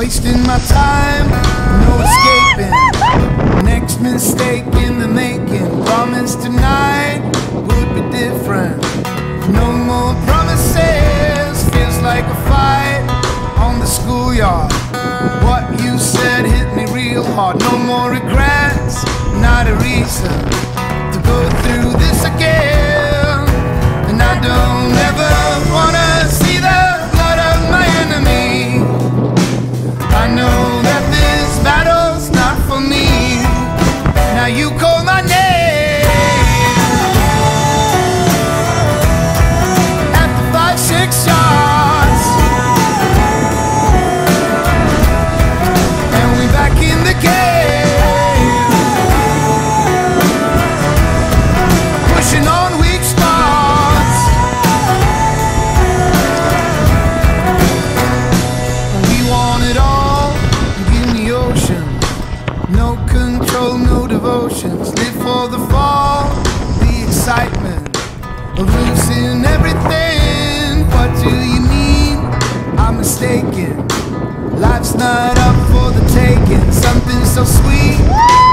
Wasting my time, no escaping. Next mistake in the making. Promise tonight would be different. No more promises, feels like a fight on the schoolyard. What you said hit me real hard. No more regrets, not a reason No control, no devotions. Live for the fall, the excitement of losing everything. What do you mean? I'm mistaken. Life's not up for the taking. Something so sweet.